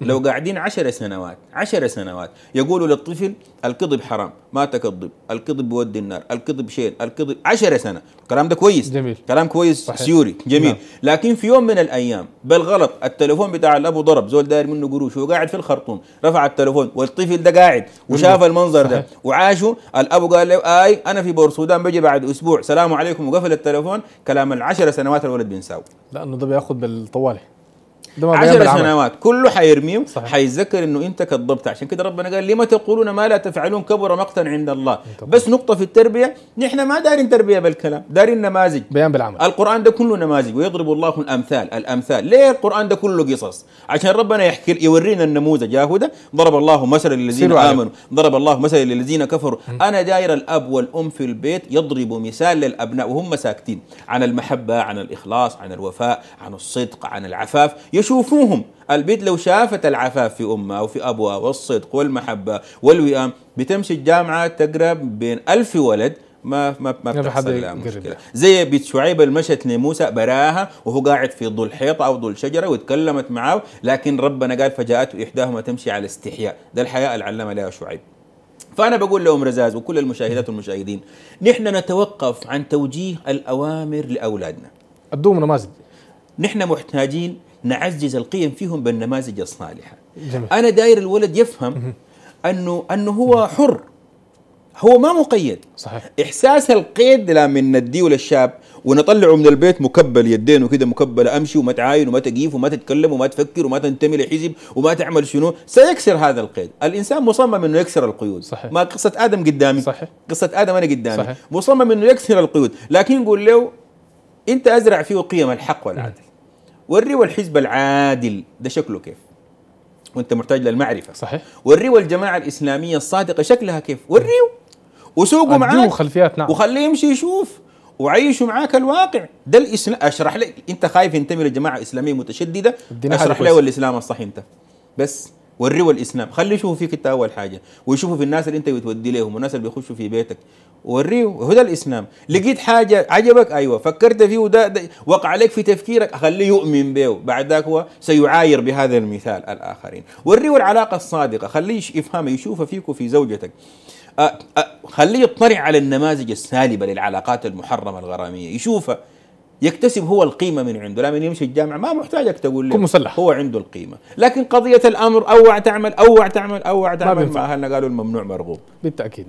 لو قاعدين عشر سنوات عشر سنوات يقولوا للطفل الكذب حرام ما تكذب الكذب بودي النار الكذب شيء الكذب عشر سنة الكلام ده كويس جميل. كلام كويس صحيح. theory جميل نعم. لكن في يوم من الأيام بالغلط التليفون بتاع الأبو ضرب زول داير منه قروش وهو قاعد في الخرطوم رفع التليفون والطفل ده قاعد وشاف المنظر ده صحيح. وعاشوا الأبو قال له آي أنا في بور السودان بجي بعد أسبوع سلام عليكم وقفل التليفون كلام العشر سنوات الولد بينساو لأنه ده بيأخذ بالطوالي ده ما بيعمل عشر بالعمل. سنوات. كله حيرميه صحيح. حيتذكر إنه أنت كذبت. عشان كده ربنا قال لما تقولون ما لا تفعلون كبر مقتا عند الله. طبعا. بس نقطة في التربية نحن ما دارين تربية بالكلام دارين نماذج. بيان بالعمل القرآن ده كله نماذج. ويضرب الله الأمثال. الأمثال. ليه القرآن ده كله قصص؟ عشان ربنا يحكي يورينا النموذج. يا ده ضرب الله مثلا للذين. آمنوا. ضرب الله مثلا للذين كفروا. أنا داير الأب والأم في البيت يضربوا مثال للأبناء وهم ساكتين. عن المحبة عن الإخلاص عن الوفاء عن الصدق عن العفاف. يشوفوهم البيت لو شافت العفاف في أمها وفي أبوها والصدق والمحبة والوئام بتمشي الجامعة تقرأ بين ألف ولد ما ما ما بتحصل لها لها. زي بنت شعيب المشت لموسى براها وهو قاعد في ظل حيطة أو ظل شجرة وتكلمت معه لكن ربنا قال فجاءته إحداهما تمشي على استحياء. ده الحياء اللي علمها لها شعيب. فأنا بقول لهم رزاز وكل المشاهدات والمشاهدين نحن نتوقف عن توجيه الأوامر لأولادنا. ادوهم نماذج نحن محتاجين نعزز القيم فيهم بالنماذج الصالحة جميل. أنا داير الولد يفهم أنه أنه هو حر. هو ما مقيد. صحيح. إحساس القيد لما نديه للشاب ونطلعه من البيت مكبل يدينه كده مكبل أمشي وما تعاين وما تقيف وما تتكلم وما تفكر وما تنتمي لحزب وما تعمل شنو. سيكسر هذا القيد. الإنسان مصمم إنه يكسر القيود. صحيح. ما قصة آدم قدامي. صحيح. قصة آدم أنا قدامي. صحيح. مصمم إنه يكسر القيود. لكن قول له أنت أزرع فيه قيم الحق والعدل. وريه الحزب العادل ده شكله كيف؟ وانت محتاج للمعرفة. صحيح. وريه الجماعه الإسلامية الصادقة شكلها كيف؟ وريه وسوقوا أدوه معاه خلفيات نعم. وخليه يمشي يشوف. وعيشوا معاك الواقع. ده الاسلام أشرح لك. أنت خايف ينتمي لجماعة إسلامية متشددة؟ أشرح له. الإسلام الصح أنت بس. وريه الاسلام خليه يشوفوا فيك انت أول حاجة. ويشوفوا في الناس اللي انت بتودي لهم والناس اللي بيخشوا في بيتك. وريه هو ده الإسلام. لقيت حاجة عجبك؟ أيوه. فكرت فيه وده ده وقع عليك في تفكيرك؟ خليه يؤمن به بعد ذاك هو سيعاير بهذا المثال الآخرين. وريه العلاقه الصادقة. خليه يفهم يشوفها فيك وفي زوجتك. خليه يطلع على النماذج السالبة للعلاقات المحرمة الغرامية. يشوفها يكتسب هو القيمة من عنده لما يمشي الجامعة ما محتاجك تقول له مسلح. هو عنده القيمة لكن قضية الأمر اوع تعمل اوع تعمل اوع تعمل بينفع. ما أهلنا قالوا الممنوع مرغوب بالتأكيد